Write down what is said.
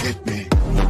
hit me.